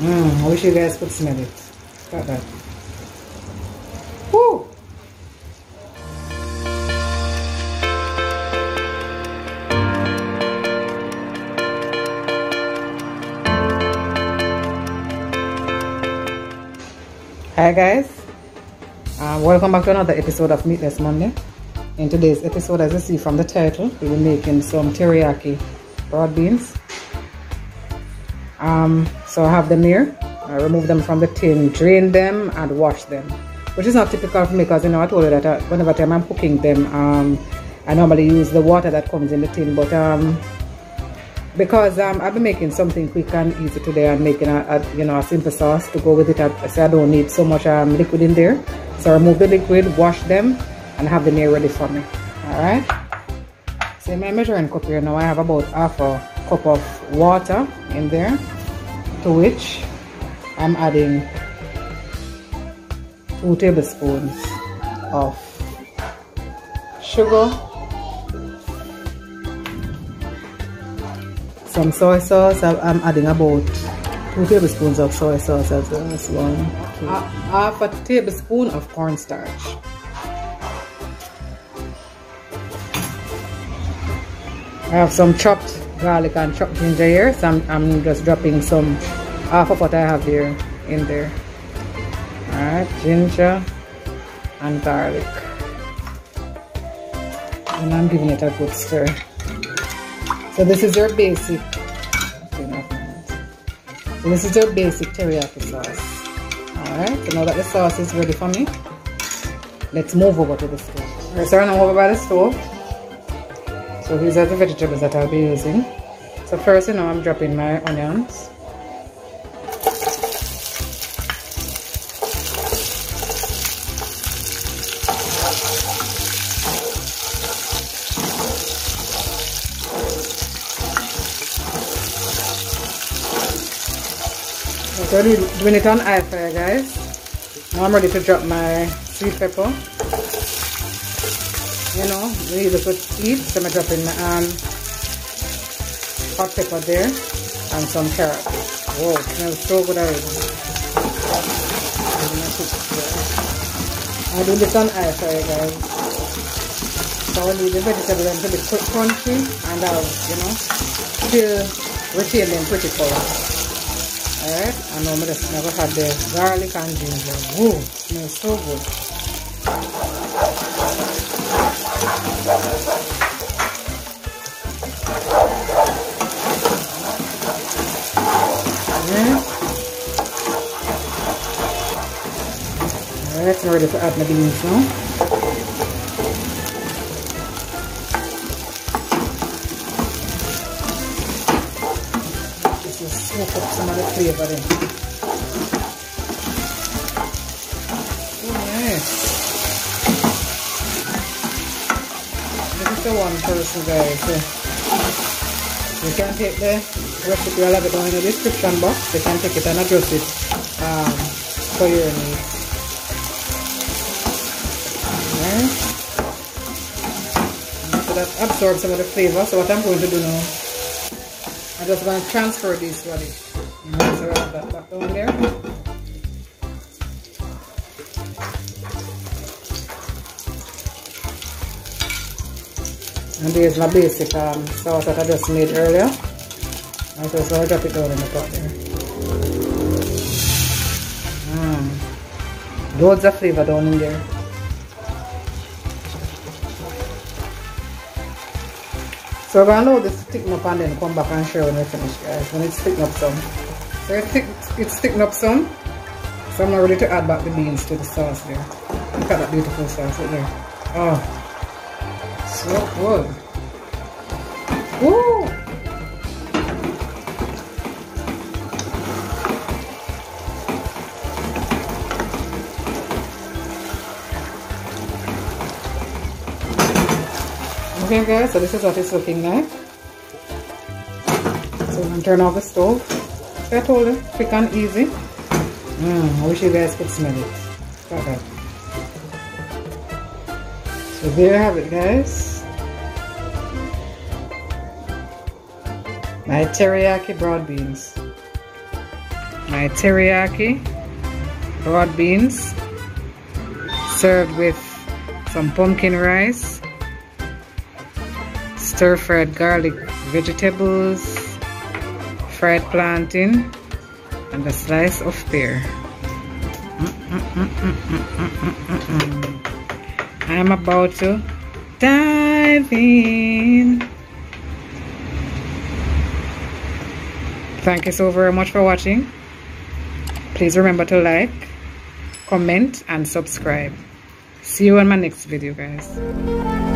Mmm, I wish you guys could smell it. Look at that. Woo! Hi guys, uh, welcome back to another episode of Meatless Monday. In today's episode, as you see from the title, we'll be making some teriyaki broad beans. Um, so I have them here. I remove them from the tin, drain them and wash them. Which is not typical for me because you know I told you that I, uh, whenever time I'm cooking them, um, I normally use the water that comes in the tin. But um, because um, I've been making something quick and easy today and making a, a, you know a simple sauce to go with it. I, so I don't need so much um, liquid in there. So I remove the liquid, wash them, and have them here ready for me. All right. So in my measuring cup here now, I have about half a cup of water in there, to which I'm adding two tablespoons of sugar some soy sauce. I'm adding about two tablespoons of soy sauce as well. That's one, two. half a tablespoon of cornstarch. I have some chopped garlic and chopped ginger here, so I'm, I'm just dropping some half of what I have here in there. Alright, ginger and garlic. And I'm giving it a good stir. So this is your basic. So this is your basic teriyaki sauce. Alright, so now that the sauce is ready for me, let's move over to the stove. Alright, so I'm over by the stove. So these are the vegetables that I'll be using. So first, you know, I'm dropping my onions. So doing it on high fire guys. Now I'm ready to drop my sweet pepper. You know, we need to put so I'm dropping my um, hot pepper there and some carrots. Whoa, smells so good already. I do this on high fire guys. So I need the vegetables to be crunchy and I'll, you know, still retain them pretty color. Alright, I know I just never had the garlic and ginger. Whoa, smells so good. Alright, I'm ready to add my beans now. smoke up some of the flavor in. Oh, nice. The one person guys. You can take the recipe, I'll have it down in the description box. You can take it and adjust it um, for your needs. So that absorbs some of the flavor. So what I'm going to do now I'm just going to transfer this radish. Transfer that back down there. And there's my basic um, sauce that I just made earlier. I just going to drop it down in the pot there. Mm. Loads of flavor down in there. So we're going to load this thicken up and then come back and show when we finish guys. When it's thickened up some. So it's, thick, it's thickened up some. So I'm not ready to add back the beans to the sauce there. Look at that beautiful sauce right there. Oh. So good. Woo! Okay guys, so this is what it's looking like. So I'm gonna turn off the stove. I told you, quick and easy. Mm, I wish you guys could smell it. Look that. So there you have it guys. My teriyaki broad beans. my teriyaki broad beans served with some pumpkin rice stir-fried garlic vegetables fried plantain and a slice of pear I'm about to dive in. Thank you so very much for watching. Please remember to like comment and subscribe. See you on my next video guys